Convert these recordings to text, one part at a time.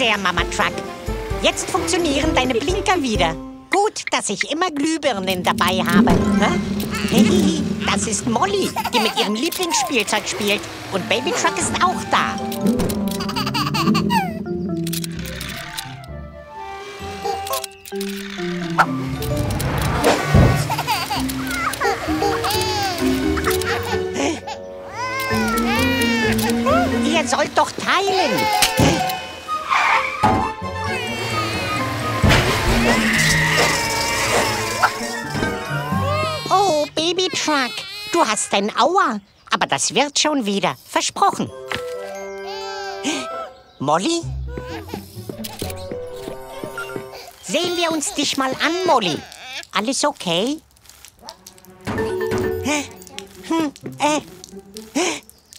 sehr, Mama Truck. Jetzt funktionieren deine Blinker wieder. Gut, dass ich immer Glühbirnen dabei habe. Hey, das ist Molly, die mit ihrem Lieblingsspielzeug spielt. Und Baby Truck ist auch da. Ihr sollt doch teilen. Truck, du hast ein Aua. Aber das wird schon wieder. Versprochen. Molly? Sehen wir uns dich mal an, Molly. Alles okay? Hm, äh.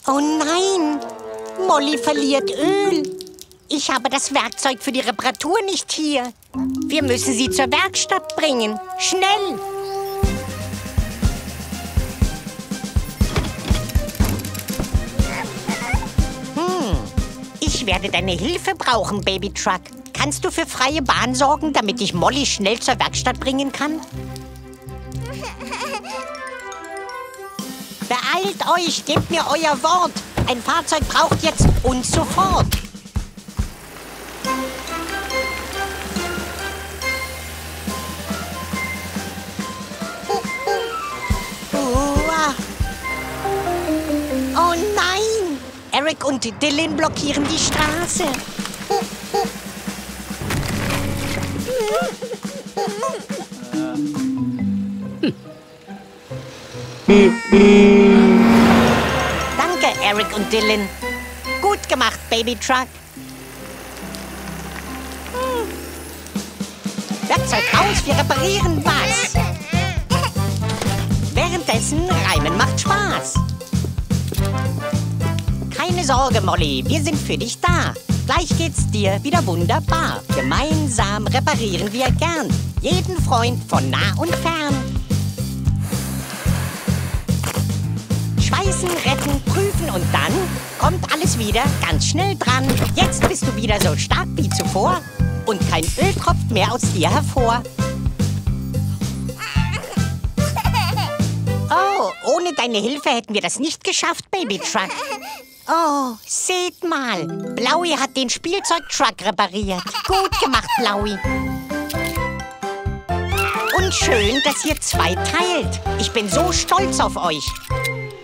Oh nein! Molly verliert Öl. Ich habe das Werkzeug für die Reparatur nicht hier. Wir müssen sie zur Werkstatt bringen. Schnell! Ich werde deine Hilfe brauchen, Baby Truck. Kannst du für freie Bahn sorgen, damit ich Molly schnell zur Werkstatt bringen kann? Beeilt euch, gebt mir euer Wort. Ein Fahrzeug braucht jetzt und sofort. Eric und Dylan blockieren die Straße. Danke, Eric und Dylan. Gut gemacht, Baby Truck. Werkzeug raus, wir reparieren was. Währenddessen Reimen macht Spaß. Keine Sorge, Molly, wir sind für dich da. Gleich geht's dir wieder wunderbar. Gemeinsam reparieren wir gern. Jeden Freund von nah und fern. Schweißen, retten, prüfen und dann kommt alles wieder ganz schnell dran. Jetzt bist du wieder so stark wie zuvor und kein Öl tropft mehr aus dir hervor. Oh, ohne deine Hilfe hätten wir das nicht geschafft, Baby Truck. Oh, seht mal. Blaui hat den Spielzeugtruck repariert. Gut gemacht, Blaui. Und schön, dass ihr zwei teilt. Ich bin so stolz auf euch.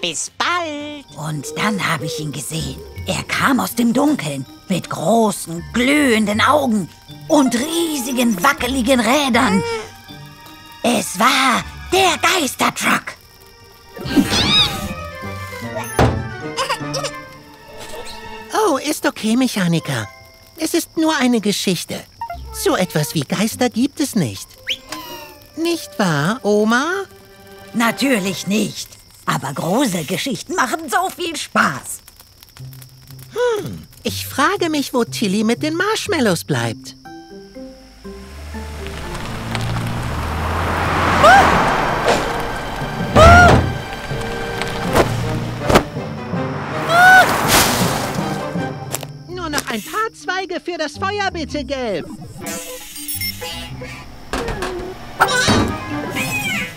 Bis bald. Und dann habe ich ihn gesehen. Er kam aus dem Dunkeln mit großen, glühenden Augen und riesigen, wackeligen Rädern. Es war der Geistertruck. Oh, ist okay, Mechaniker. Es ist nur eine Geschichte. So etwas wie Geister gibt es nicht. Nicht wahr, Oma? Natürlich nicht. Aber Gruselgeschichten machen so viel Spaß. Ich frage mich, wo Tilly mit den Marshmallows bleibt. Zweige für das Feuer, bitte, Gelb.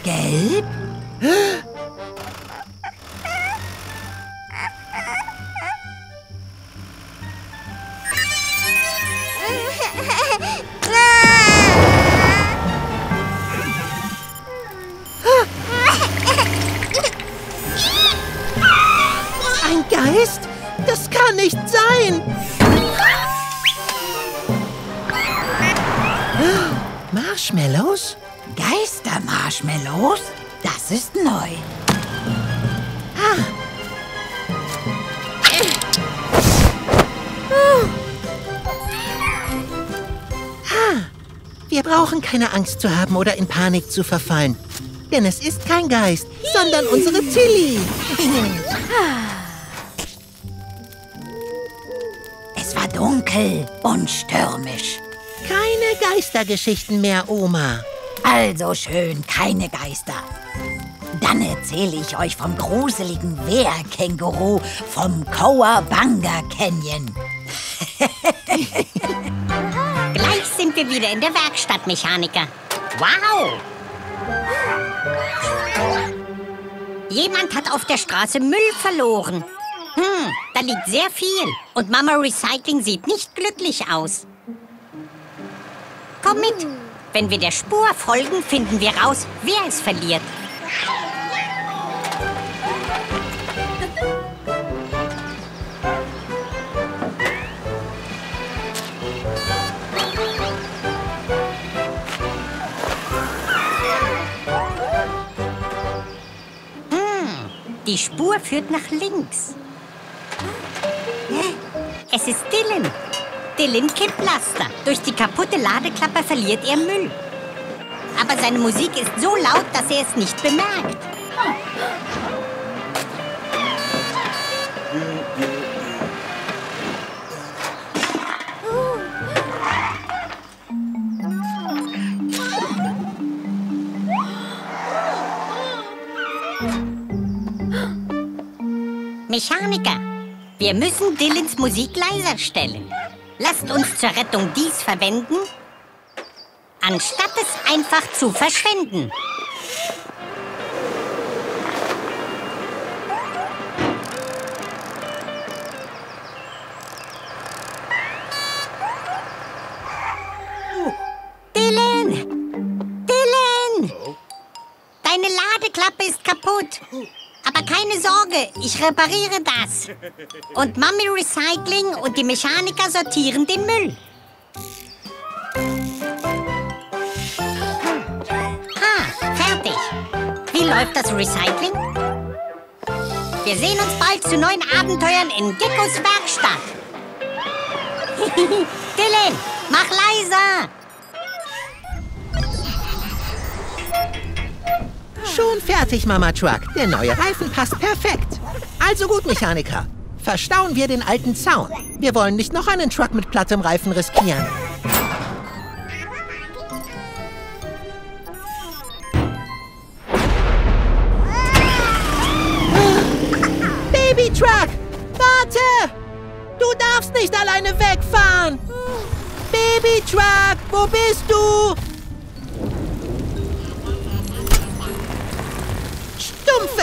Gelb? Keine Angst zu haben oder in Panik zu verfallen. Denn es ist kein Geist, sondern unsere Tilly. Es war dunkel und stürmisch. Keine Geistergeschichten mehr, Oma. Also schön, keine Geister. Dann erzähle ich euch vom gruseligen Wehrkänguru vom Cowabunga Canyon. Wir wieder in der Werkstatt, Mechaniker. Wow! Jemand hat auf der Straße Müll verloren. Hm, da liegt sehr viel. Und Mama Recycling sieht nicht glücklich aus. Komm mit. Wenn wir der Spur folgen, finden wir raus, wer es verliert. Die Spur führt nach links. Es ist Dylan. Dylan kippt Laster. Durch die kaputte Ladeklappe verliert er Müll. Aber seine Musik ist so laut, dass er es nicht bemerkt. Mechaniker, wir müssen Dylans Musik leiser stellen. Lasst uns zur Rettung dies verwenden, anstatt es einfach zu verschwenden. Ich repariere das. Und Mami Recycling und die Mechaniker sortieren den Müll. Ah, fertig. Wie läuft das Recycling? Wir sehen uns bald zu neuen Abenteuern in Geckos Werkstatt. Dylan, mach leiser! Schon fertig, Mama Truck. Der neue Reifen passt perfekt. Also gut, Mechaniker. Verstauen wir den alten Zaun. Wir wollen nicht noch einen Truck mit plattem Reifen riskieren. Baby Truck! Warte! Du darfst nicht alleine wegfahren! Baby Truck, wo bist du?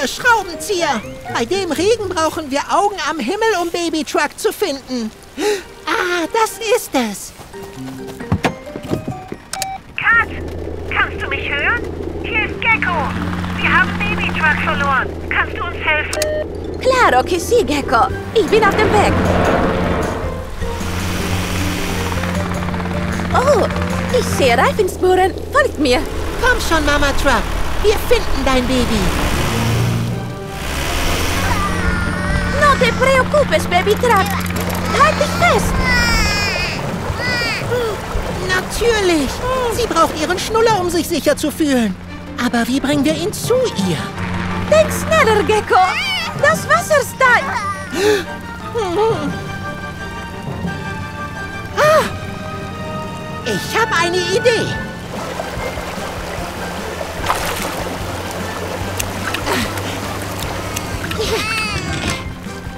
Schraubenzieher! Bei dem Regen brauchen wir Augen am Himmel, um Baby Truck zu finden. Ah, das ist es. Kat, kannst du mich hören? Hier ist Gecko. Wir haben Babytruck verloren. Kannst du uns helfen? Claro que sí, Gecko. Ich bin auf dem Weg. Oh, ich sehe Reifenspuren. Folgt mir. Komm schon, Mama Truck. Wir finden dein Baby. No te preocupes, Baby Truck. Halt dich fest. Natürlich. Sie braucht ihren Schnuller, um sich sicher zu fühlen. Aber wie bringen wir ihn zu ihr? Denk schneller, Gecko. Das Wasser steigt. Ich habe eine Idee.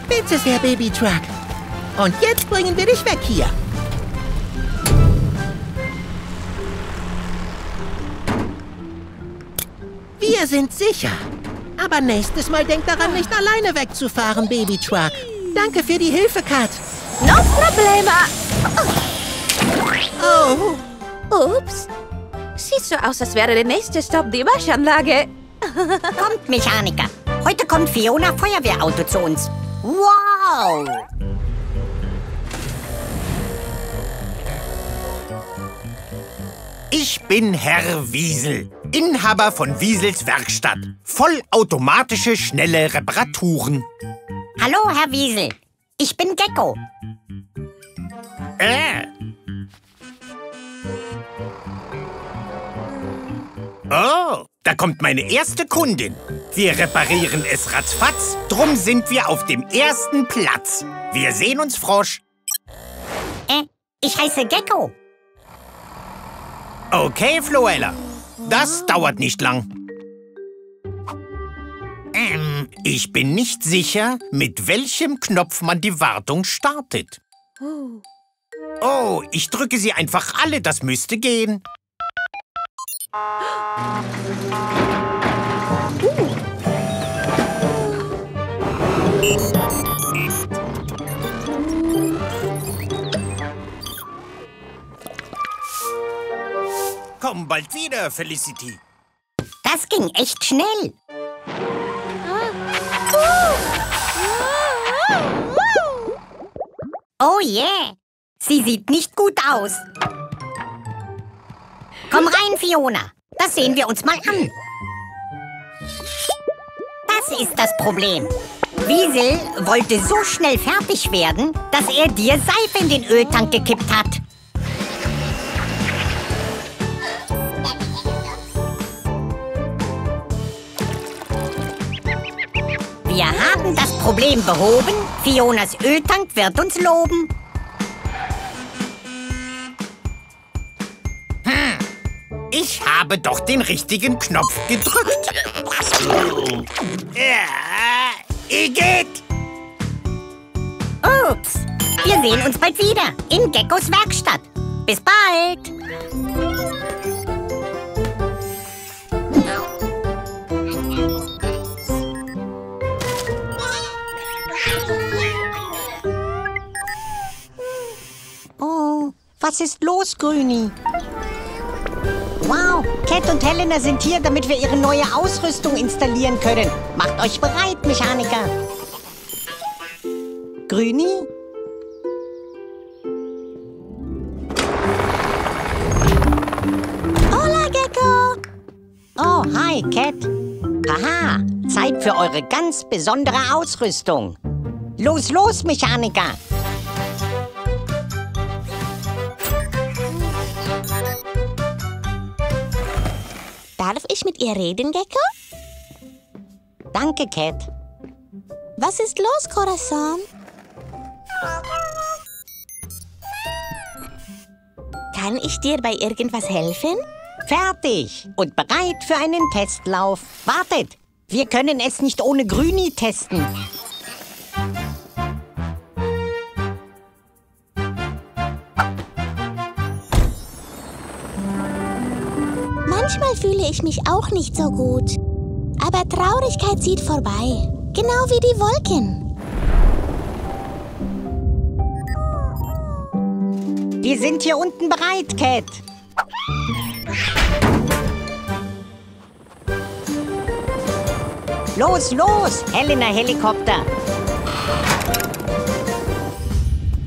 Bitte sehr, Baby Truck. Und jetzt bringen wir dich weg hier. Wir sind sicher. Aber nächstes Mal denk daran, nicht alleine wegzufahren, Baby Truck. Danke für die Hilfe, Kat. No problema. Oh, Ups. Sieht so aus, als wäre der nächste Stopp die Waschanlage. Kommt, Mechaniker. Heute kommt Fiona Feuerwehrauto zu uns. Wow! Ich bin Herr Wiesel, Inhaber von Wiesels Werkstatt. Vollautomatische, schnelle Reparaturen. Hallo, Herr Wiesel. Ich bin Gecko. Äh. Oh, da kommt meine erste Kundin. Wir reparieren es ratzfatz, drum sind wir auf dem ersten Platz. Wir sehen uns, Frosch. Äh, ich heiße Gecko. Okay, Floella. Das dauert nicht lang. Ähm, ich bin nicht sicher, mit welchem Knopf man die Wartung startet. Oh, ich drücke sie einfach alle, das müsste gehen. Komm bald wieder, Felicity. Das ging echt schnell. Oh yeah, sie sieht nicht gut aus. Komm rein, Fiona. Das sehen wir uns mal an. Das ist das Problem. Wiesel wollte so schnell fertig werden, dass er dir Seife in den Öltank gekippt hat. Wir haben das Problem behoben. Fionas Öltank wird uns loben. Ich habe doch den richtigen Knopf gedrückt. Ja, Igitt! Ups. Wir sehen uns bald wieder in Geckos Werkstatt. Bis bald. Oh, was ist los, Grüni? Cat und Helena sind hier, damit wir ihre neue Ausrüstung installieren können. Macht euch bereit, Mechaniker. Grüni? Hola, Gecko! Oh, hi, Cat. Haha, Zeit für eure ganz besondere Ausrüstung. Los, los, Mechaniker! Darf ich mit ihr reden, Gecko? Danke, Cat. Was ist los, Corazon? Kann ich dir bei irgendwas helfen? Fertig und bereit für einen Testlauf. Wartet, wir können es nicht ohne Grüni testen. Manchmal fühle ich mich auch nicht so gut. Aber Traurigkeit zieht vorbei. Genau wie die Wolken. Wir sind hier unten bereit, Cat. Los, los, Helena Helikopter.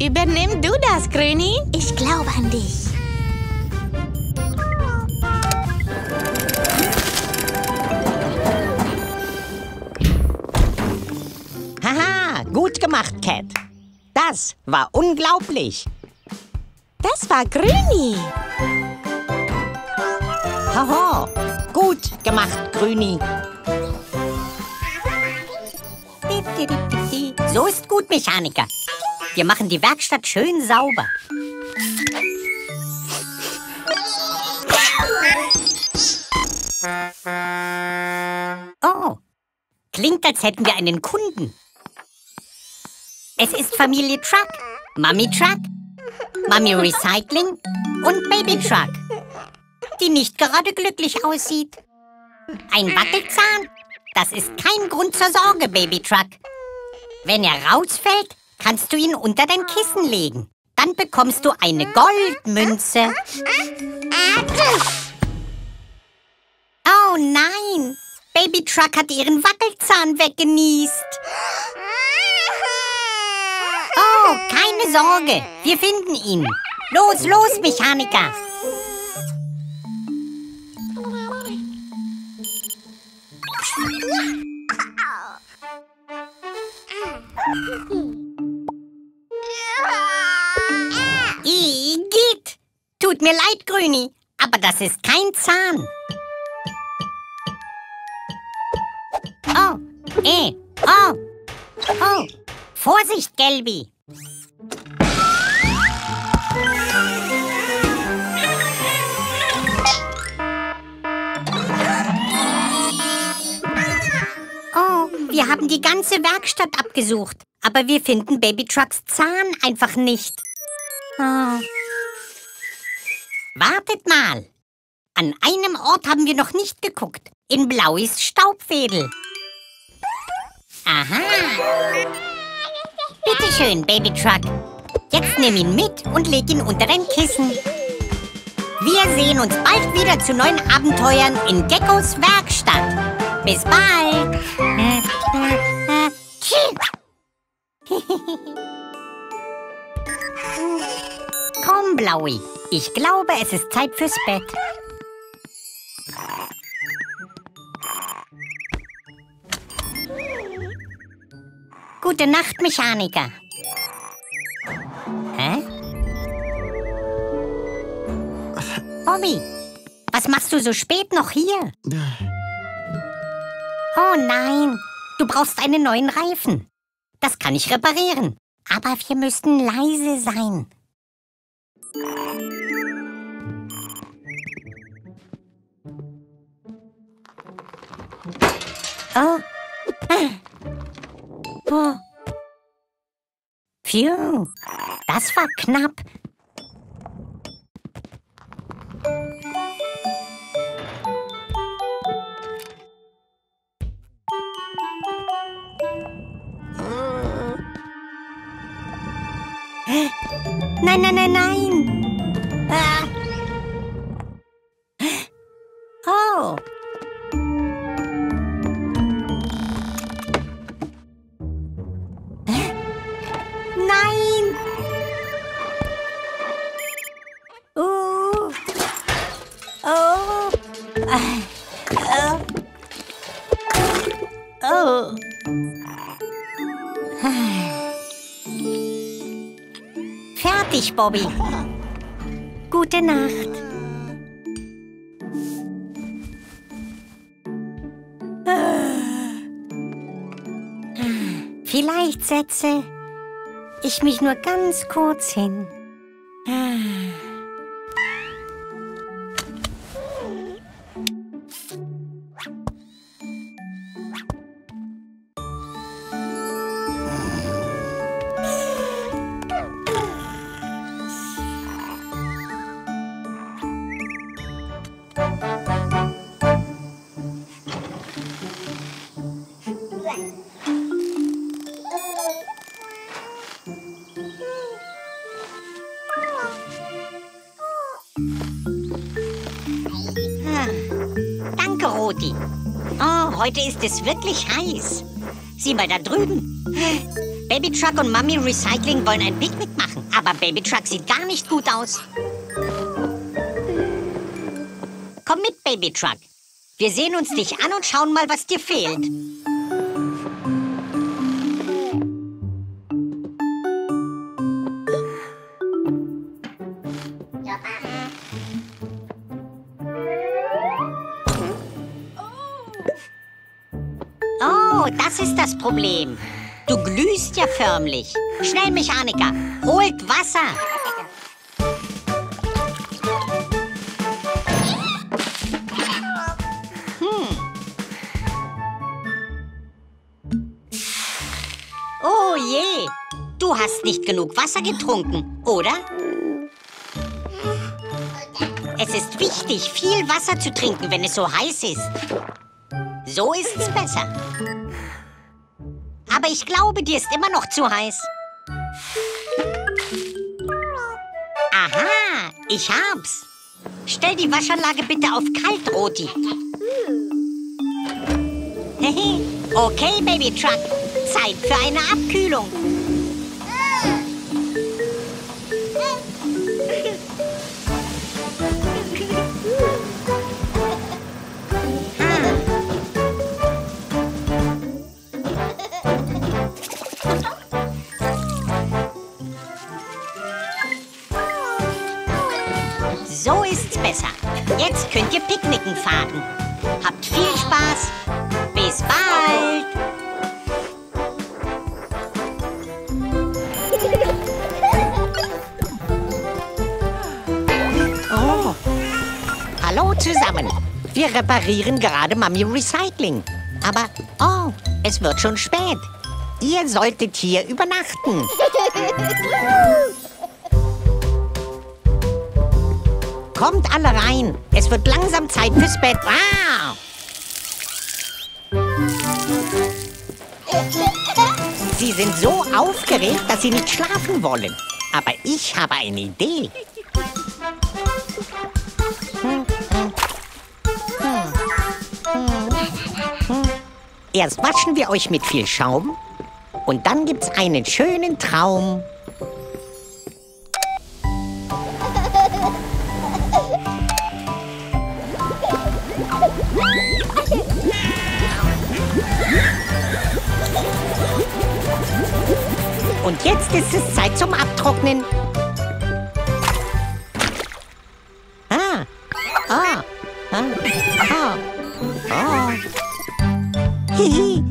Übernimm du das, Grüni? Ich glaube an dich. Gemacht, Cat. Das war unglaublich. Das war Grüni. Haha, gut gemacht, Grüni. So ist gut, Mechaniker. Wir machen die Werkstatt schön sauber. Oh, klingt, als hätten wir einen Kunden. Es ist Familie Truck, Mami Truck, Mami Recycling und Baby Truck, die nicht gerade glücklich aussieht. Ein Wackelzahn? Das ist kein Grund zur Sorge, Baby Truck. Wenn er rausfällt, kannst du ihn unter dein Kissen legen. Dann bekommst du eine Goldmünze. Oh nein! Baby Truck hat ihren Wackelzahn weggenießt. Keine Sorge. Wir finden ihn. Los, los, Mechaniker. Igitt! Tut mir leid, Grüni, aber das ist kein Zahn. Oh, eh, oh, oh. Vorsicht, Gelbi. Oh, wir haben die ganze Werkstatt abgesucht, aber wir finden Baby Trucks Zahn einfach nicht. Ah. Wartet mal. An einem Ort haben wir noch nicht geguckt. In Blau ist Staubwedel. Aha. Schön, Babytruck. Jetzt nimm ihn mit und leg ihn unter dein Kissen. Wir sehen uns bald wieder zu neuen Abenteuern in Geckos Werkstatt. Bis bald. Komm, Blaui. Ich glaube, es ist Zeit fürs Bett. Gute Nacht, Mechaniker. Bobby, was machst du so spät noch hier? Oh nein, du brauchst einen neuen Reifen. Das kann ich reparieren. Aber wir müssten leise sein. Oh. Oh. Phew, das war knapp. Nein, nein, nein, nein. Ah. Oh. Fertig, Bobby. Gute Nacht. Vielleicht setze ich mich nur ganz kurz hin. Heute ist es wirklich heiß. Sieh mal da drüben. Baby Truck und Mami Recycling wollen ein Picknick machen, aber Baby Truck sieht gar nicht gut aus. Komm mit, Baby Truck. Wir sehen uns dich an und schauen mal, was dir fehlt. Problem. Du glühst ja förmlich. Schnell, Mechaniker, holt Wasser. Hm. Oh je, du hast nicht genug Wasser getrunken, oder? Es ist wichtig, viel Wasser zu trinken, wenn es so heiß ist. So ist's besser. Ich glaube, dir ist immer noch zu heiß. Aha, ich hab's. Stell die Waschanlage bitte auf kalt, Roti. Okay, Baby Truck. Zeit für eine Abkühlung. Wir reparieren gerade Mami Recycling. Aber, oh, es wird schon spät. Ihr solltet hier übernachten. Kommt alle rein. Es wird langsam Zeit fürs Bett. Ah! Sie sind so aufgeregt, dass sie nicht schlafen wollen. Aber ich habe eine Idee. Erst waschen wir euch mit viel Schaum und dann gibt's einen schönen Traum.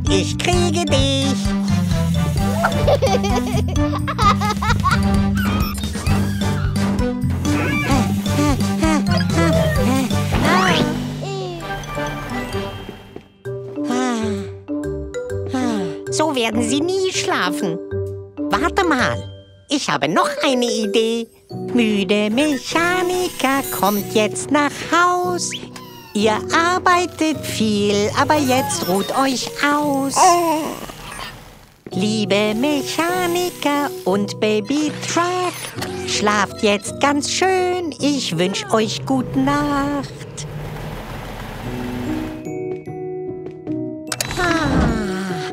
Ich kriege dich. So werden sie nie schlafen. Warte mal, ich habe noch eine Idee. Müde Mechaniker kommt jetzt nach Haus. Ihr arbeitet viel, aber jetzt ruht euch aus. Liebe Mechaniker und Baby Truck, schlaft jetzt ganz schön. Ich wünsch euch gute Nacht. Ah,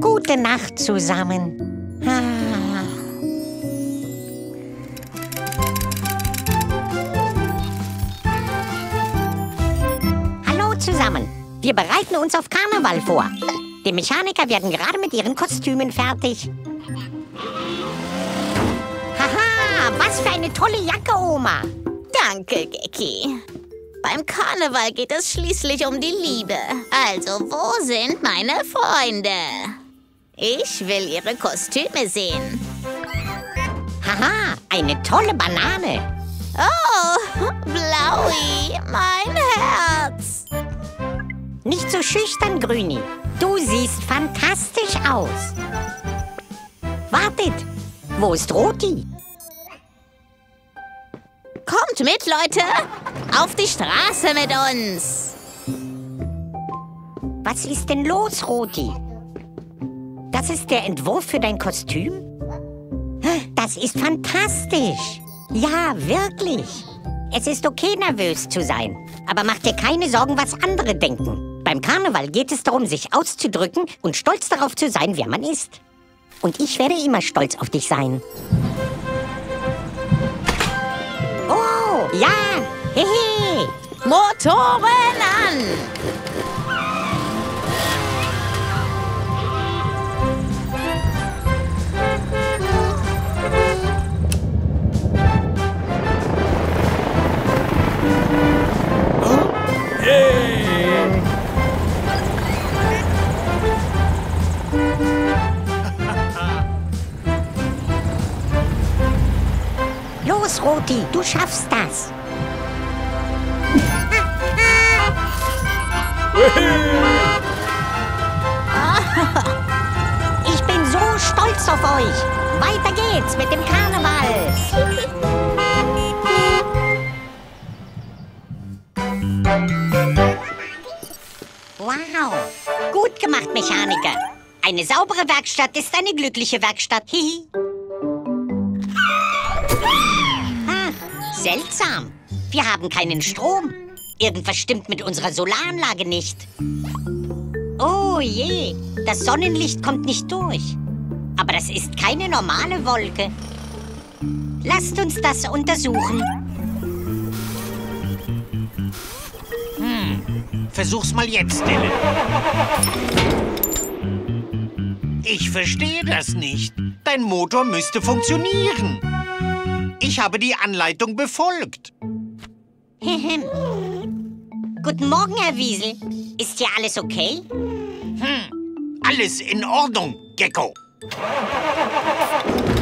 gute Nacht zusammen. Wir bereiten uns auf Karneval vor. Die Mechaniker werden gerade mit ihren Kostümen fertig. Haha, was für eine tolle Jacke, Oma. Danke, Gecki. Beim Karneval geht es schließlich um die Liebe. Also, wo sind meine Freunde? Ich will ihre Kostüme sehen. Haha, eine tolle Banane. Oh, Blaui, mein Herz. Nicht so schüchtern, Grüni. Du siehst fantastisch aus. Wartet, wo ist Roti? Kommt mit, Leute. Auf die Straße mit uns. Was ist denn los, Roti? Das ist der Entwurf für dein Kostüm? Das ist fantastisch. Ja, wirklich. Es ist okay, nervös zu sein. Aber mach dir keine Sorgen, was andere denken. Beim Karneval geht es darum, sich auszudrücken und stolz darauf zu sein, wer man ist. Und ich werde immer stolz auf dich sein. Oh, ja, hehe. Motoren an. Los, Roti, du schaffst das. Ich bin so stolz auf euch. Weiter geht's mit dem Karneval. Wow, gut gemacht, Mechaniker. Eine saubere Werkstatt ist eine glückliche Werkstatt. Hihi. Seltsam. Wir haben keinen Strom. Irgendwas stimmt mit unserer Solaranlage nicht. Oh je, das Sonnenlicht kommt nicht durch. Aber das ist keine normale Wolke. Lasst uns das untersuchen. Versuch's mal jetzt, Dylan. Ich verstehe das nicht. Dein Motor müsste funktionieren. Ich habe die Anleitung befolgt. Guten Morgen, Herr Wiesel. Ist hier alles okay? Alles in Ordnung, Gecko.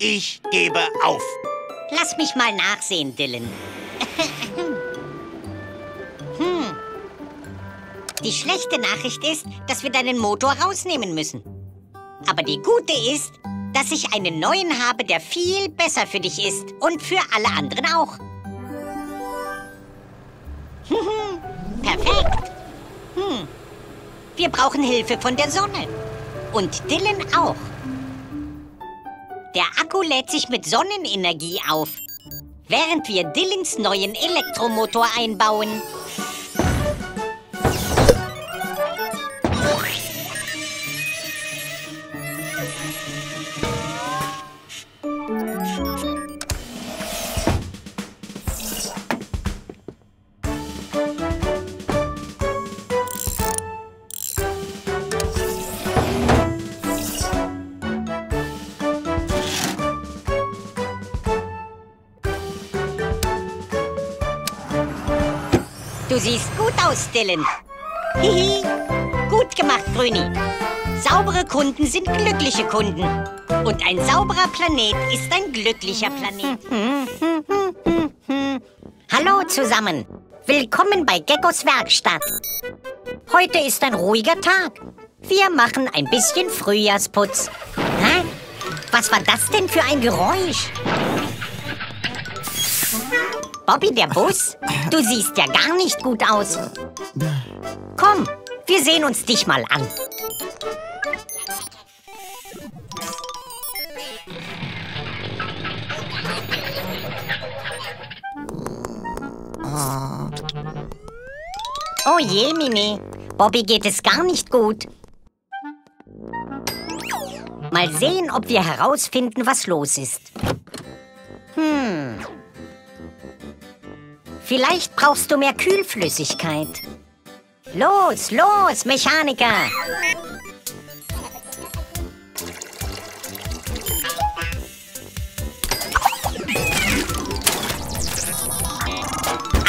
Ich gebe auf. Lass mich mal nachsehen, Dylan. hm. Die schlechte Nachricht ist, dass wir deinen Motor rausnehmen müssen. Aber die gute ist, dass ich einen neuen habe, der viel besser für dich ist und für alle anderen auch. Perfekt. Hm. Wir brauchen Hilfe von der Sonne. Und Dylan auch. Der Akku lädt sich mit Sonnenenergie auf, während wir Dylans neuen Elektromotor einbauen. Gut aus, Dylan. Hihi. Gut gemacht, Grüni. Saubere Kunden sind glückliche Kunden. Und ein sauberer Planet ist ein glücklicher Planet. Hallo zusammen. Willkommen bei Geckos Werkstatt. Heute ist ein ruhiger Tag. Wir machen ein bisschen Frühjahrsputz. Hä? Was war das denn für ein Geräusch? Bobby, der Bus? Du siehst ja gar nicht gut aus. Komm, wir sehen uns dich mal an. Oh je, Mini. Bobby geht es gar nicht gut. Mal sehen, ob wir herausfinden, was los ist. Hm. Vielleicht brauchst du mehr Kühlflüssigkeit. Los, los, Mechaniker!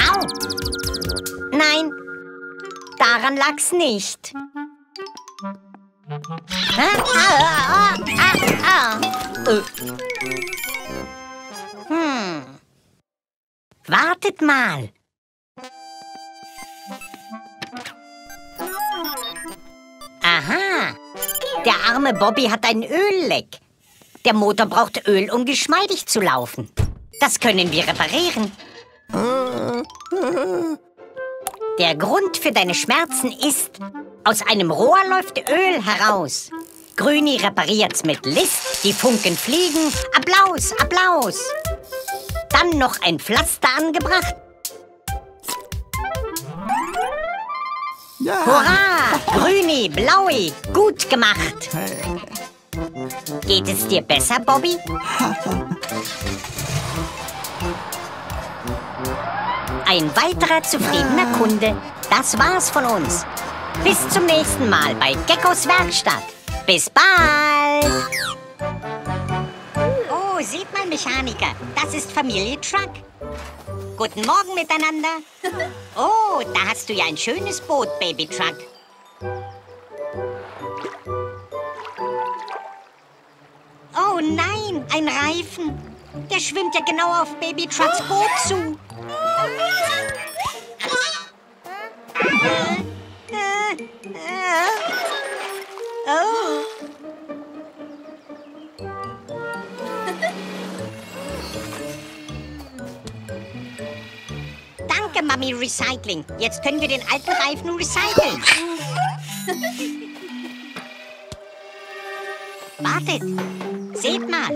Au! Nein, daran lag's nicht. Ah, ah, ah. Äh. Hm. Wartet mal. Aha. Der arme Bobby hat ein Ölleck. Der Motor braucht Öl, um geschmeidig zu laufen. Das können wir reparieren. Der Grund für deine Schmerzen ist, aus einem Rohr läuft Öl heraus. Grüni repariert's mit List, die Funken fliegen. Applaus, Applaus. Dann noch ein Pflaster angebracht. Hurra! Grüni, Blaui, gut gemacht. Geht es dir besser, Bobby? Ein weiterer zufriedener Kunde. Das war's von uns. Bis zum nächsten Mal bei Geckos Werkstatt. Bis bald! Oh, seht mal, Mechaniker. Das ist Familie Truck. Guten Morgen miteinander. Oh, da hast du ja ein schönes Boot, Baby Truck. Oh nein, ein Reifen. Der schwimmt ja genau auf Baby Trucks Boot zu. Äh, äh, äh. Oh. Danke, Mami Recycling. Jetzt können wir den alten Reifen recyceln. Wartet. Seht mal.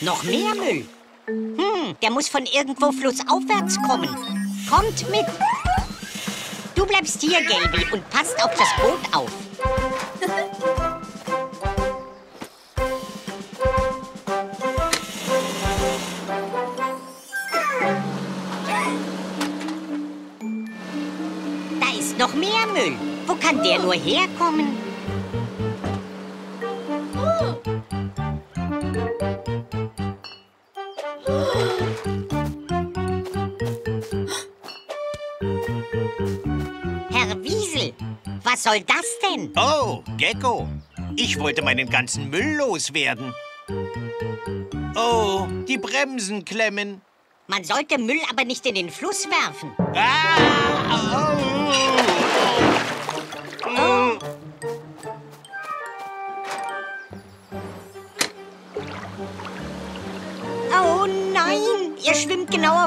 Noch mehr Müll. Hm, der muss von irgendwo flussaufwärts kommen. Kommt mit. Du bleibst hier, Gelbi, und passt auf das Boot auf. kann der nur herkommen? Herr Wiesel, was soll das denn? Oh, Gecko. Ich wollte meinen ganzen Müll loswerden. Oh, die Bremsen klemmen. Man sollte Müll aber nicht in den Fluss werfen. Ah, oh.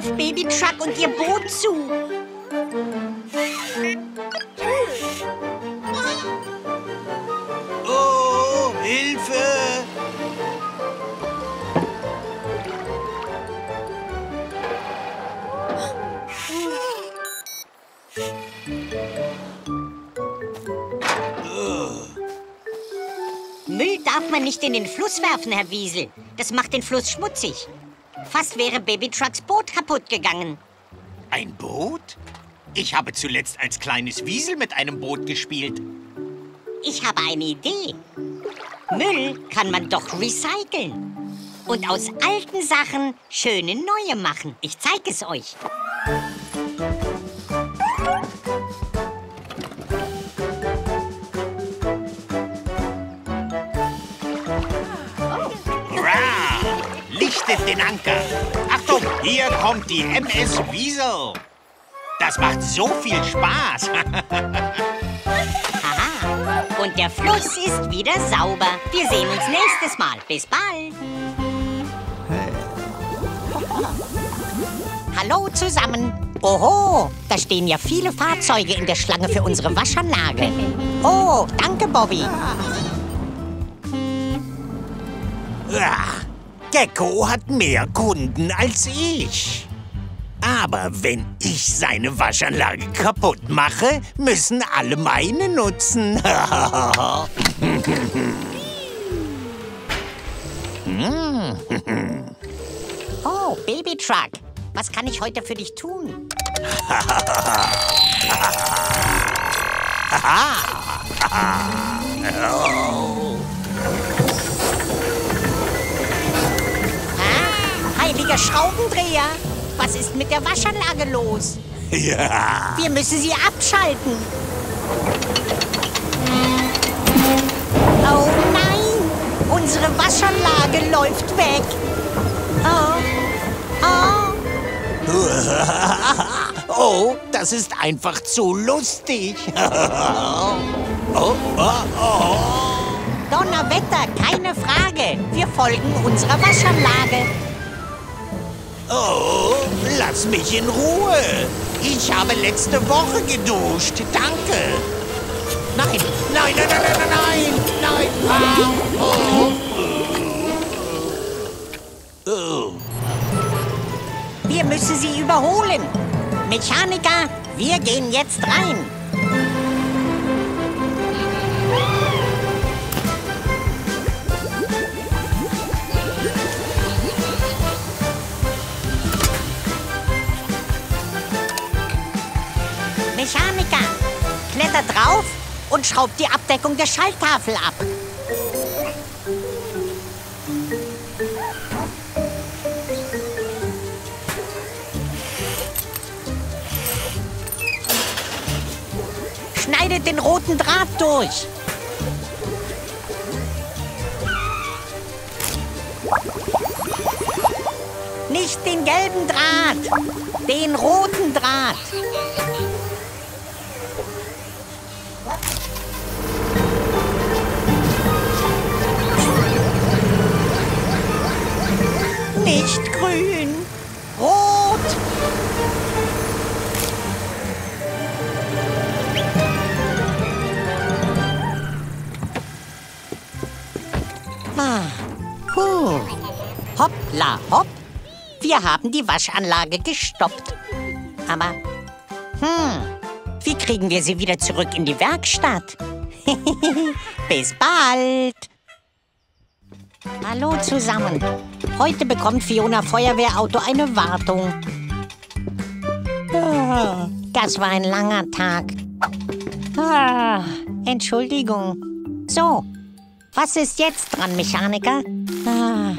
Auf Baby Truck und ihr Boot zu. Oh, Hilfe! Müll darf man nicht in den Fluss werfen, Herr Wiesel. Das macht den Fluss schmutzig. Fast wäre Baby Trucks Boot kaputt gegangen. Ein Boot? Ich habe zuletzt als kleines Wiesel mit einem Boot gespielt. Ich habe eine Idee. Müll kann man doch recyceln. Und aus alten Sachen schöne neue machen. Ich zeige es euch. Lichtet den Anker. Achtung, hier kommt die MS Wiesel. Das macht so viel Spaß. Haha. Und der Fluss ist wieder sauber. Wir sehen uns nächstes Mal. Bis bald. Hallo zusammen. Oho, da stehen ja viele Fahrzeuge in der Schlange für unsere Waschanlage. Oh, danke, Bobby. Ah, Gecko hat mehr Kunden als ich. Aber wenn ich seine Waschanlage kaputt mache, müssen alle meine nutzen. Oh, Baby Truck. Was kann ich heute für dich tun? Ah, heiliger Schraubendreher. Was ist mit der Waschanlage los? ja. Wir müssen sie abschalten. Oh nein! Unsere Waschanlage läuft weg. Oh. Oh. Oh, das ist einfach zu lustig. oh, oh, oh. Donnerwetter, keine Frage. Wir folgen unserer Waschanlage. Oh, lass mich in Ruhe. Ich habe letzte Woche geduscht. Danke. Nein, nein, nein, nein, nein, nein, nein. Ah, oh. Oh. Wir müssen sie überholen. Mechaniker, wir gehen jetzt rein. Mechaniker, klettert drauf und schraubt die Abdeckung der Schalttafel ab. Schneidet den roten Draht durch. Nicht den gelben Draht, den roten Draht. Nicht grün, rot. Ah, puh. Hoppla, hopp. Wir haben die Waschanlage gestoppt. Aber, hm, wie kriegen wir sie wieder zurück in die Werkstatt? Bis bald. Hallo zusammen. Heute bekommt Fiona Feuerwehrauto eine Wartung. Ah, Das war ein langer Tag. Ah, Entschuldigung. So, was ist jetzt dran, Mechaniker? Ah.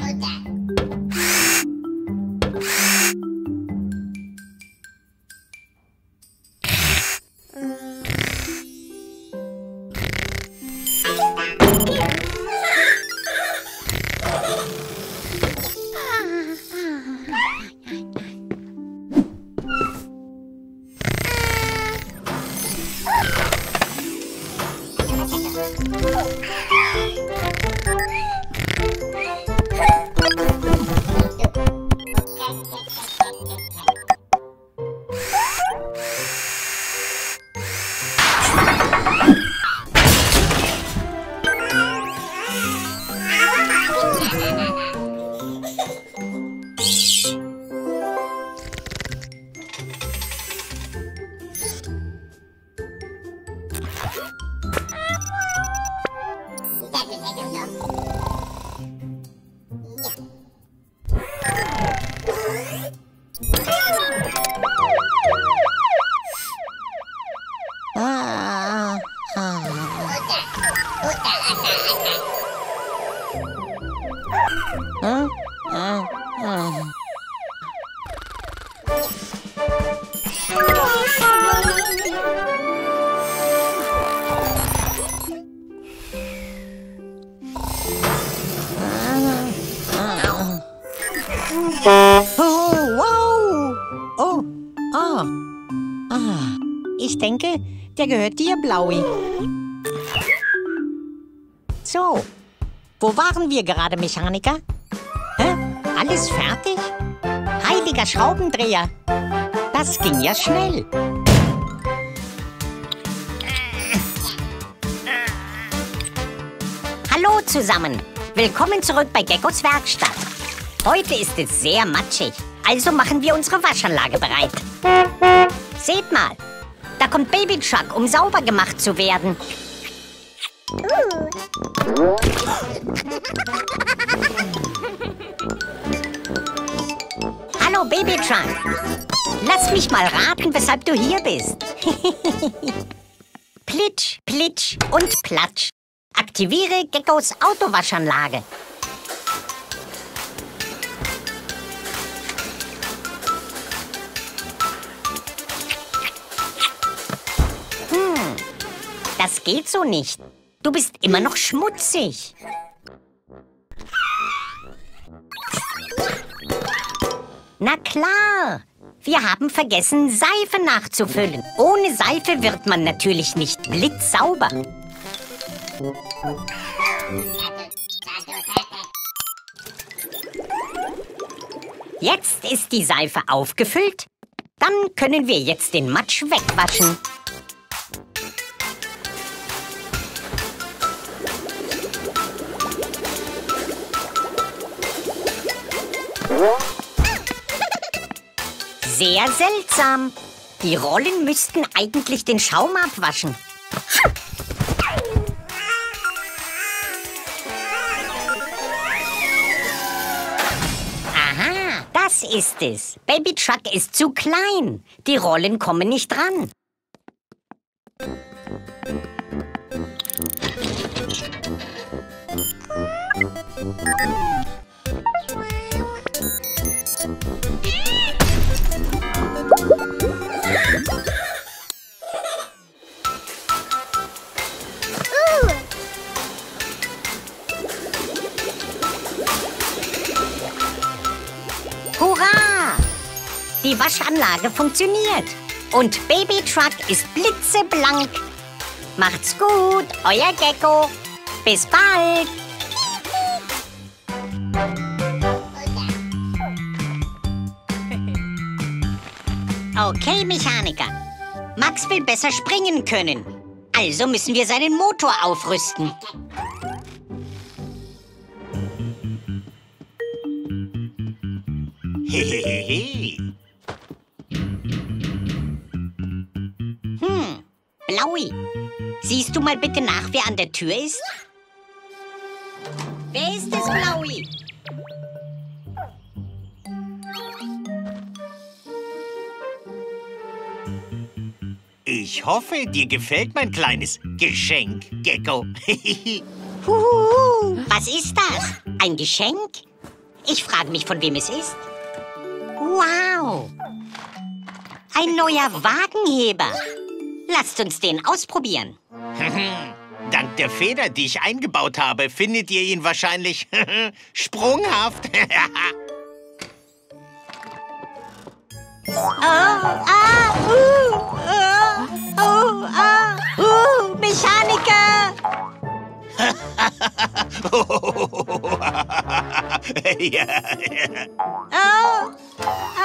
Der gehört dir, Blaui. So, wo waren wir gerade, Mechaniker? Hä? Alles fertig? Heiliger Schraubendreher. Das ging ja schnell. Hallo zusammen. Willkommen zurück bei Geckos Werkstatt. Heute ist es sehr matschig, also machen wir unsere Waschanlage bereit. Seht mal, da kommt Baby Truck, um sauber gemacht zu werden. Hallo Baby Truck. Lass mich mal raten, weshalb du hier bist. Plitsch, plitsch und platsch. Aktiviere Geckos Autowaschanlage. Das geht so nicht. Du bist immer noch schmutzig. Na klar, wir haben vergessen, Seife nachzufüllen. Ohne Seife wird man natürlich nicht blitzsauber. Jetzt ist die Seife aufgefüllt. Dann können wir jetzt den Matsch wegwaschen. Sehr seltsam. Die Rollen müssten eigentlich den Schaum abwaschen. Aha, das ist es. Baby Truck ist zu klein. Die Rollen kommen nicht dran. Die Waschanlage funktioniert. Und Baby Truck ist blitzeblank. Macht's gut, euer Gecko. Bis bald. Okay, Mechaniker. Max will besser springen können. Also müssen wir seinen Motor aufrüsten. Hehehe. Blaui, siehst du mal bitte nach, wer an der Tür ist? Wer ist es, Blaui? Ich hoffe, dir gefällt mein kleines Geschenk, Gecko. Was ist das? Ein Geschenk? Ich frage mich, von wem es ist. Wow! Ein neuer Wagenheber. Lasst uns den ausprobieren. Dank der Feder, die ich eingebaut habe, findet ihr ihn wahrscheinlich sprunghaft. Oh, ah, uh, uh, oh, ah, uh, Mechaniker! Oh, ah, uh,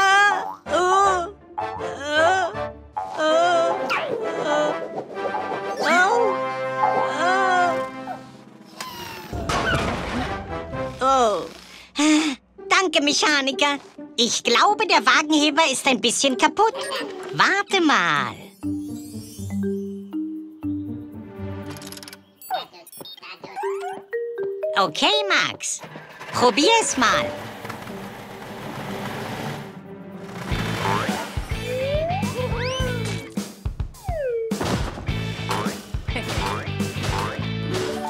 Kollege Mechaniker. Ich glaube, der Wagenheber ist ein bisschen kaputt. Warte mal. Okay, Max. Probier es mal.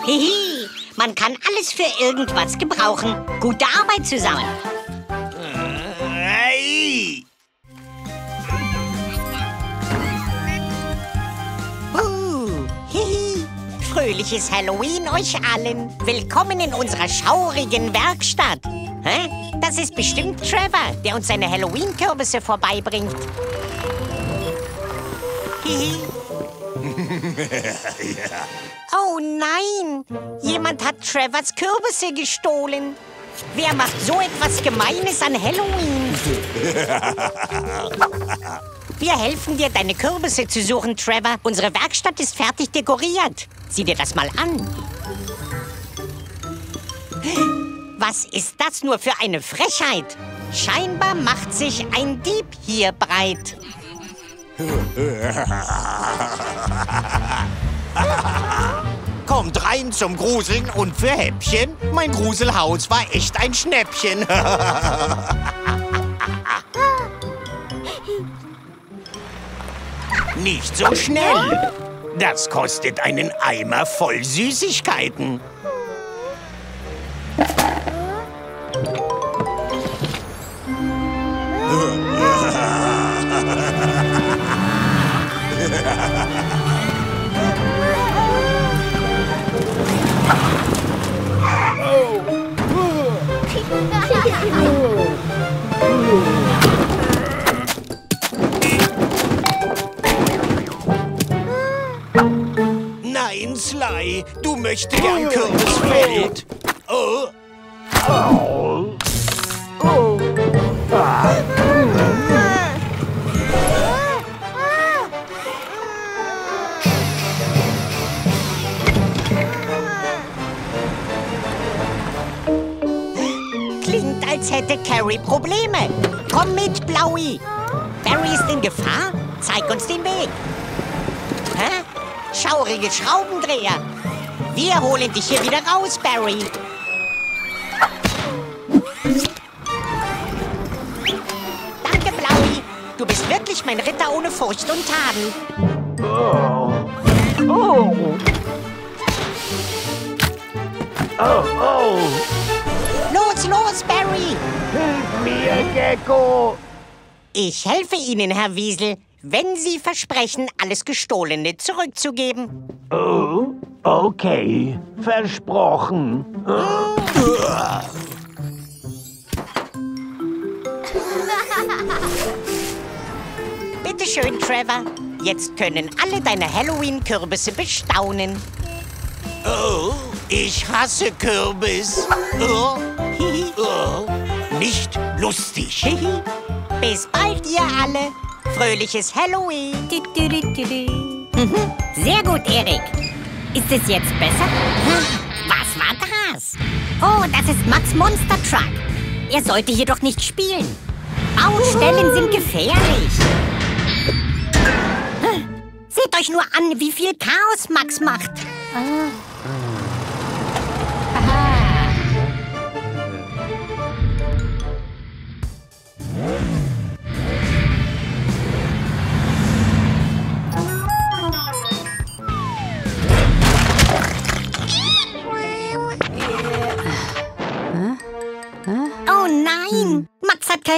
Hihi, man kann alles für irgendwas gebrauchen. Gute Arbeit zusammen. Fröhliches Halloween euch allen. Willkommen in unserer schaurigen Werkstatt. Hä? Das ist bestimmt Trevor, der uns seine Halloween-Kürbisse vorbeibringt. Hihi. Oh nein! Jemand hat Trevors Kürbisse gestohlen. Wer macht so etwas Gemeines an Halloween? Wir helfen dir, deine Kürbisse zu suchen, Trevor. Unsere Werkstatt ist fertig dekoriert. Sieh dir das mal an. Was ist das nur für eine Frechheit? Scheinbar macht sich ein Dieb hier breit. Kommt rein zum Gruseln und für Häppchen. Mein Gruselhaus war echt ein Schnäppchen. Nicht so schnell. Das kostet einen Eimer voll Süßigkeiten. Sly, du möchtest gern Kürbisfeld. Oh. Klingt, als hätte Carrie Probleme. Komm mit, Blaui. Barry ist in Gefahr? Zeig uns den Weg. Hä? Schaurige Schraubendreher. Wir holen dich hier wieder raus, Barry. Danke, Blaui. Du bist wirklich mein Ritter ohne Furcht und Taten. Los, los, Barry! Mir, Gecko. Ich helfe Ihnen, Herr Wiesel, wenn Sie versprechen, alles Gestohlene zurückzugeben. Oh, okay. Versprochen. Bitte schön, Trevor. Jetzt können alle deine Halloween-Kürbisse bestaunen. Oh, ich hasse Kürbis. Oh, oh. Nicht lustig. Bis bald, ihr alle. Fröhliches Halloween. Mhm. Sehr gut, Erik. Ist es jetzt besser? Was war das? Oh, das ist Max Monster Truck. Er sollte hier doch nicht spielen. Baustellen sind gefährlich. Seht euch nur an, wie viel Chaos Max macht.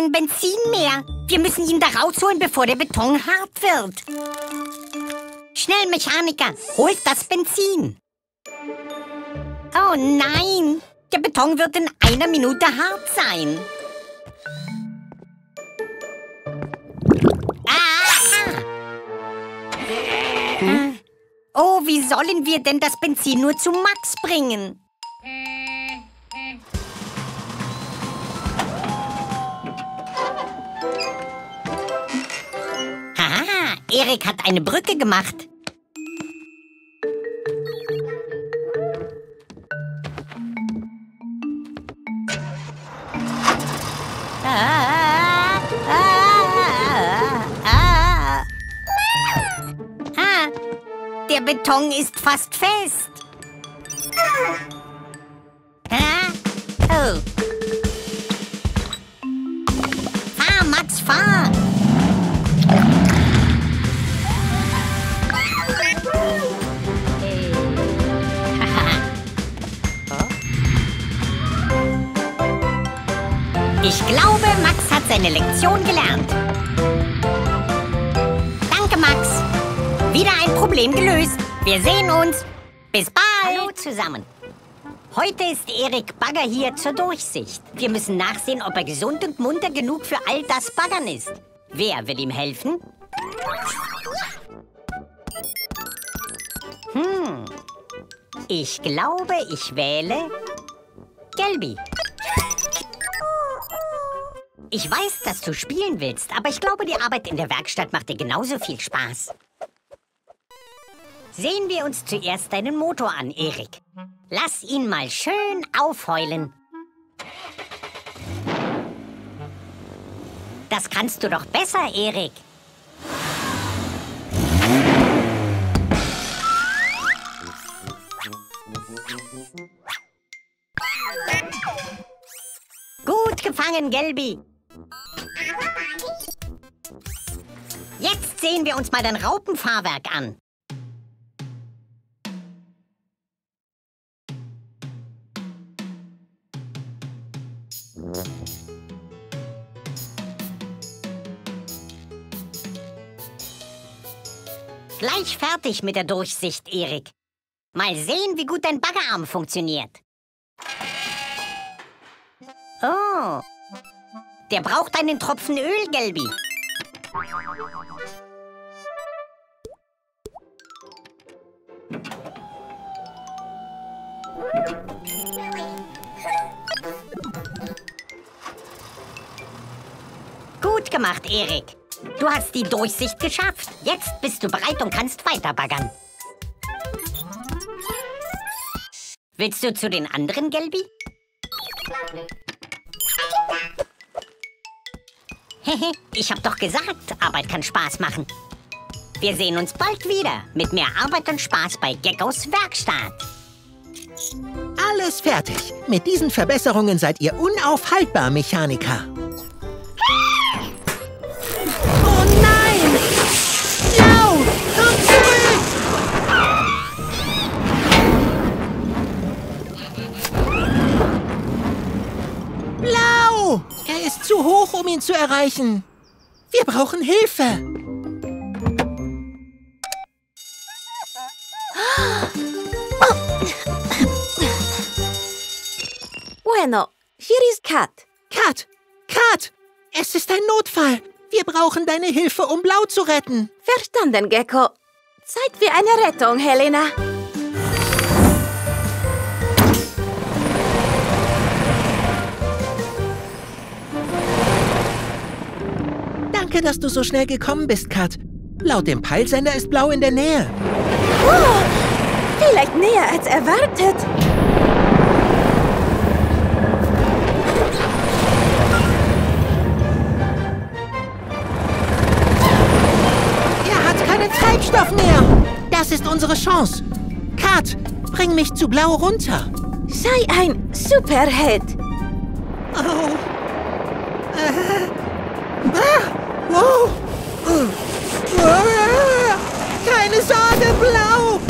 Kein Benzin mehr. Wir müssen ihn da rausholen, bevor der Beton hart wird. Schnell, Mechaniker, holt das Benzin. Oh nein! Der Beton wird in einer Minute hart sein. Ah! Oh, wie sollen wir denn das Benzin nur zu Max bringen? Erik hat eine Brücke gemacht. Ah, ah, ah, ah. Der Beton ist fast fest. Oh. Fahr, Max, fahr! Ich glaube, Max hat seine Lektion gelernt. Danke, Max. Wieder ein Problem gelöst. Wir sehen uns. Bis bald. Hallo zusammen. Heute ist Erik Bagger hier zur Durchsicht. Wir müssen nachsehen, ob er gesund und munter genug für all das Baggern ist. Wer will ihm helfen? Hm. Ich glaube, ich wähle Gelbi. Ich weiß, dass du spielen willst, aber ich glaube, die Arbeit in der Werkstatt macht dir genauso viel Spaß. Sehen wir uns zuerst deinen Motor an, Erik. Lass ihn mal schön aufheulen. Das kannst du doch besser, Erik. Gut gefangen, Gelbi. Jetzt sehen wir uns mal dein Raupenfahrwerk an. Gleich fertig mit der Durchsicht, Erik. Mal sehen, wie gut dein Baggerarm funktioniert. Oh, der braucht einen Tropfen Öl, Gelbi. Gut gemacht, Erik. Du hast die Durchsicht geschafft. Jetzt bist du bereit und kannst weiter baggern. Willst du zu den anderen, Gelbi? ich hab doch gesagt, Arbeit kann Spaß machen. Wir sehen uns bald wieder mit mehr Arbeit und Spaß bei Geckos Werkstatt. Alles fertig. Mit diesen Verbesserungen seid ihr unaufhaltbar, Mechaniker. Ist zu hoch, um ihn zu erreichen. Wir brauchen Hilfe. Bueno, hier ist Kat. Kat! Kat! Es ist ein Notfall. Wir brauchen deine Hilfe, um Blau zu retten. Verstanden, Gecko. Zeit für eine Rettung, Helena. Danke, dass du so schnell gekommen bist, Kat. Laut dem Peilsender ist Blau in der Nähe. Oh, vielleicht näher als erwartet. Er hat keinen Treibstoff mehr. Das ist unsere Chance. Kat, bring mich zu Blau runter. Sei ein Superheld. Oh. Äh. Ah. Ah. Keine Sorge, Blau.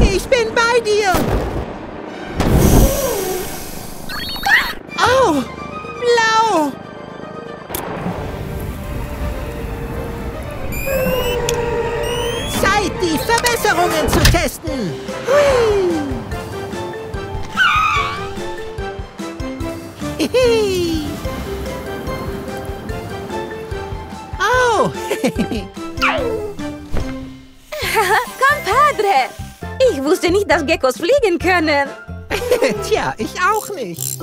Ich bin bei dir. Oh, Blau. Zeit, die Verbesserungen zu testen. Hui. Hihi. Compadre! Ich wusste nicht, dass Geckos fliegen können. tja, ich auch nicht.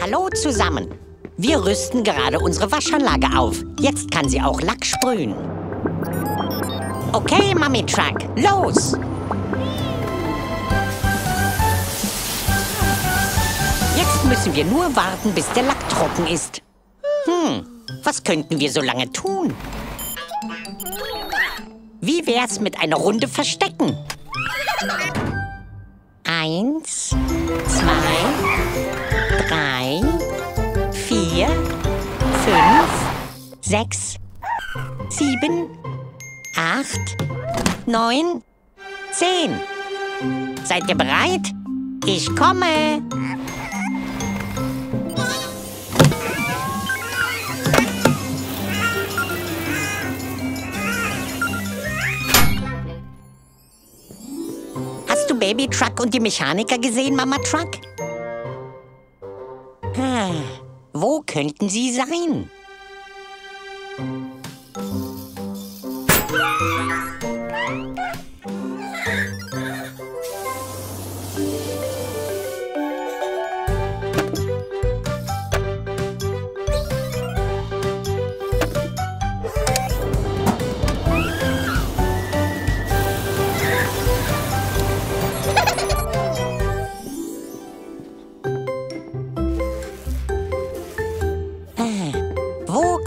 Hallo zusammen. Wir rüsten gerade unsere Waschanlage auf. Jetzt kann sie auch Lack sprühen. Okay, Mami Truck, los! Jetzt müssen wir nur warten, bis der Lack trocken ist. Was könnten wir so lange tun? Wie wär's mit einer Runde Verstecken? Eins, zwei, drei, vier, fünf, sechs, sieben, acht, neun, zehn. Seid ihr bereit? Ich komme! Baby Truck und die Mechaniker gesehen, Mama Truck? Ah, wo könnten sie sein? Ah,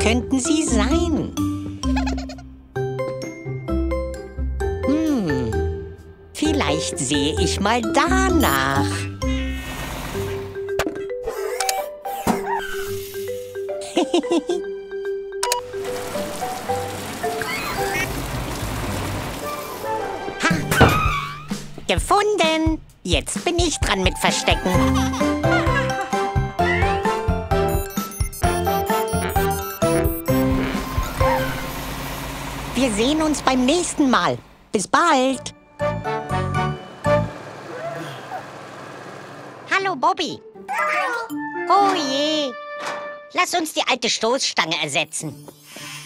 könnten sie sein? Hm, vielleicht sehe ich mal danach. Gefunden! Jetzt bin ich dran mit Verstecken. Wir sehen uns beim nächsten Mal. Bis bald. Hallo, Bobby. Oh je. Lass uns die alte Stoßstange ersetzen.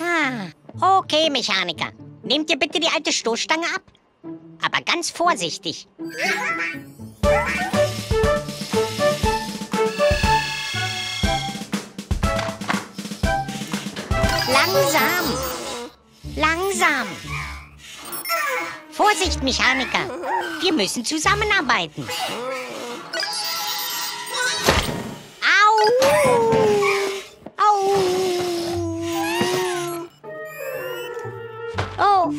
Ah, okay, Mechaniker. Nehmt ihr bitte die alte Stoßstange ab? Aber ganz vorsichtig. Langsam. Langsam. Vorsicht, Mechaniker. Wir müssen zusammenarbeiten. Au! Au! Oh,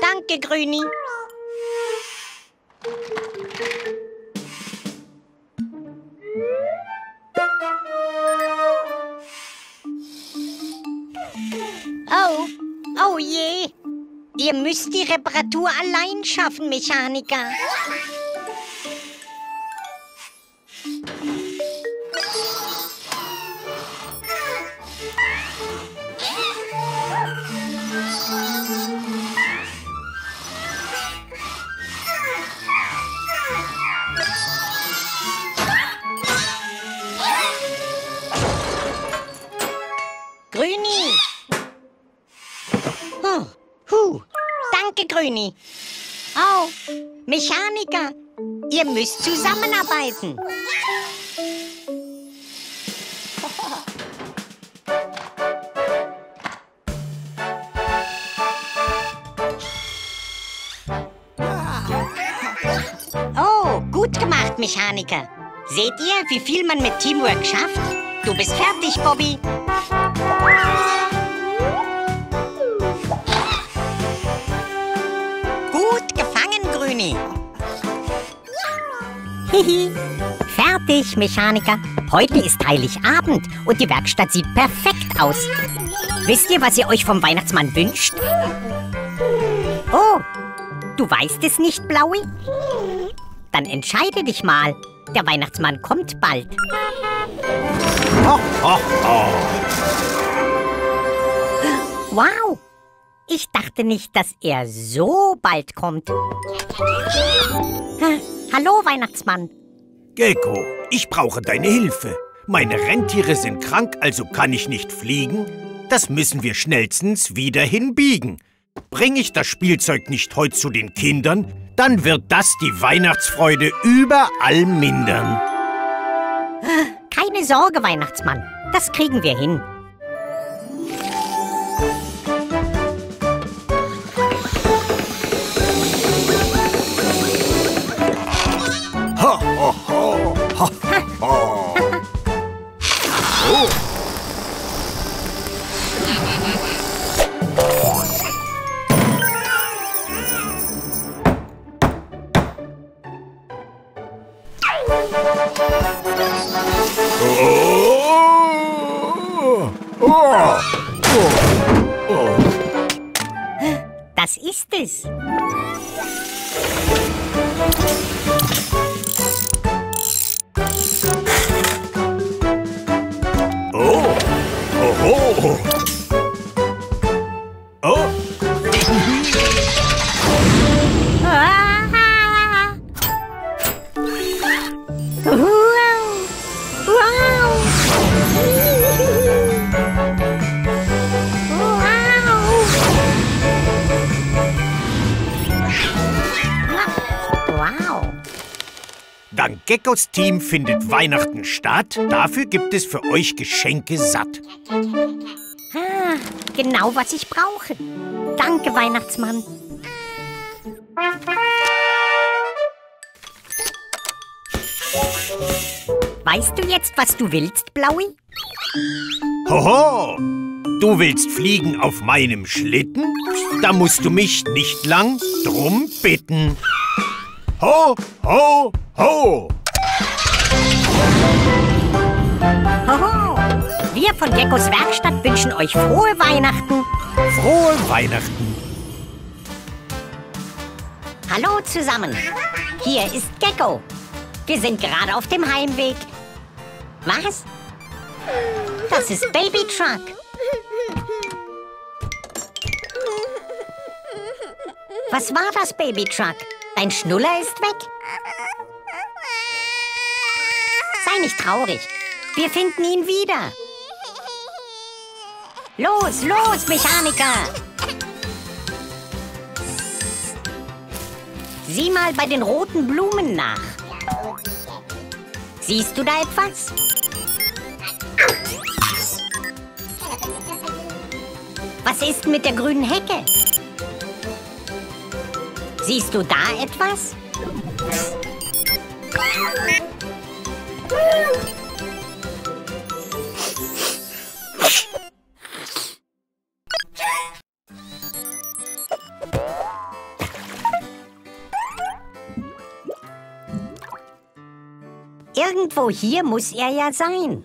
danke, Grüni. Ihr müsst die Reparatur allein schaffen, Mechaniker. Grüni. Oh, Mechaniker, ihr müsst zusammenarbeiten. Oh, gut gemacht, Mechaniker. Seht ihr, wie viel man mit Teamwork schafft? Du bist fertig, Bobby. Fertig, Mechaniker. Heute ist Heiligabend und die Werkstatt sieht perfekt aus. Wisst ihr, was ihr euch vom Weihnachtsmann wünscht? Oh, du weißt es nicht, Blaui? Dann entscheide dich mal. Der Weihnachtsmann kommt bald. Wow! Ich dachte nicht, dass er so bald kommt. Ha, Hallo, Weihnachtsmann. Gecko, ich brauche deine Hilfe. Meine Rentiere sind krank, also kann ich nicht fliegen. Das müssen wir schnellstens wieder hinbiegen. Bring ich das Spielzeug nicht heute zu den Kindern, dann wird das die Weihnachtsfreude überall mindern. Keine Sorge, Weihnachtsmann. Das kriegen wir hin. Oh. Geckos Team findet Weihnachten statt. Dafür gibt es für euch Geschenke satt. Ah, genau, was ich brauche. Danke, Weihnachtsmann. Weißt du jetzt, was du willst, Blaui? Hoho! Du willst fliegen auf meinem Schlitten? Da musst du mich nicht lang drum bitten. Ho, ho, ho! Hoho! Wir von Geckos Werkstatt wünschen euch frohe Weihnachten. Frohe Weihnachten! Hallo zusammen. Hier ist Gecko. Wir sind gerade auf dem Heimweg. Was? Das ist Baby Truck. Was war das, Baby Truck? Dein Schnuller ist weg? Nicht traurig. Wir finden ihn wieder. Los, los, Mechaniker! Sieh mal bei den roten Blumen nach. Siehst du da etwas? Was ist mit der grünen Hecke? Siehst du da etwas? Irgendwo hier muss er ja sein.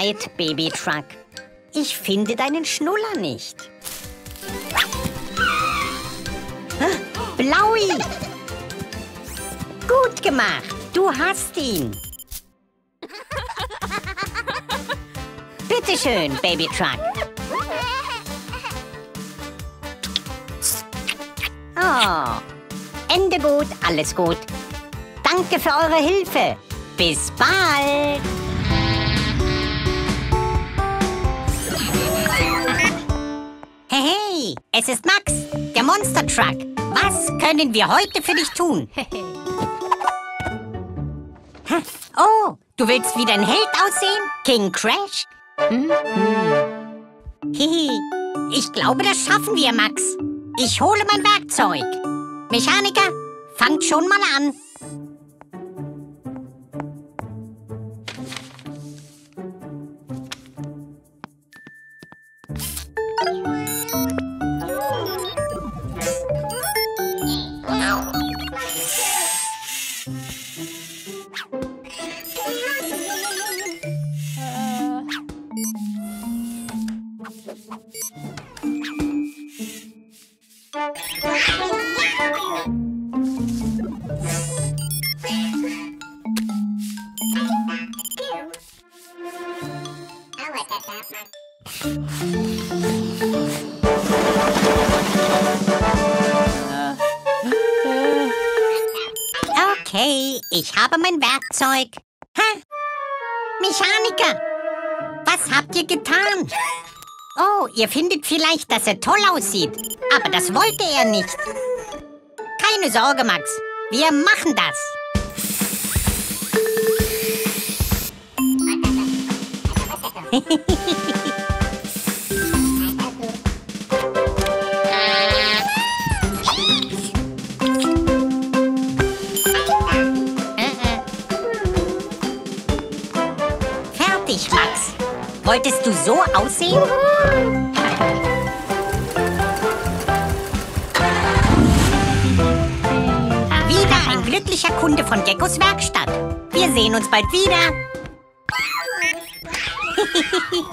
Leid, Baby Truck. Ich finde deinen Schnuller nicht. Blaui! Gut gemacht. Du hast ihn. Bitteschön, Baby Truck. Oh. Ende gut, alles gut. Danke für eure Hilfe. Bis bald. Es ist Max, der Monster Truck. Was können wir heute für dich tun? Hä? oh, du willst wie dein Held aussehen? King Crash? Mhm. Hihi, ich glaube, das schaffen wir, Max. Ich hole mein Werkzeug. Mechaniker, fangt schon mal an. Werkzeug. Hä? Mechaniker, was habt ihr getan? Oh, ihr findet vielleicht, dass er toll aussieht. Aber das wollte er nicht. Keine Sorge, Max. Wir machen das. Wolltest du so aussehen? Wieder ein glücklicher Kunde von Geckos Werkstatt. Wir sehen uns bald wieder.